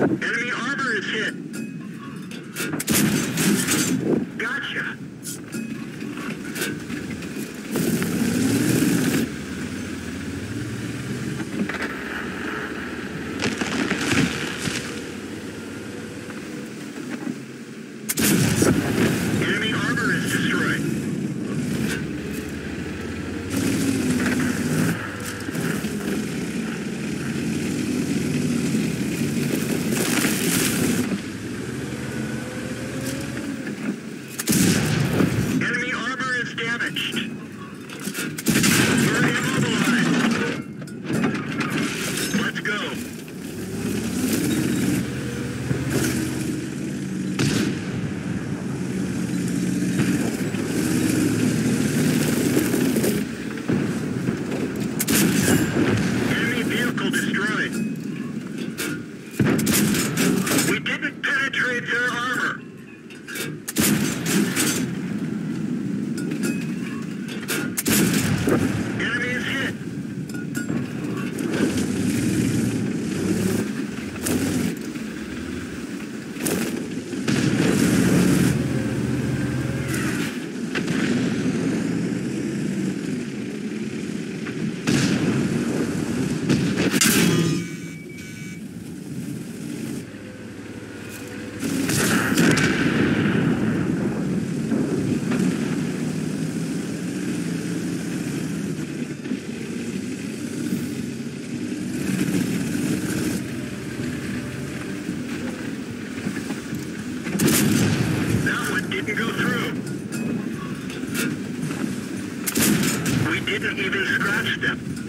え? Didn't go through. We didn't even scratch them.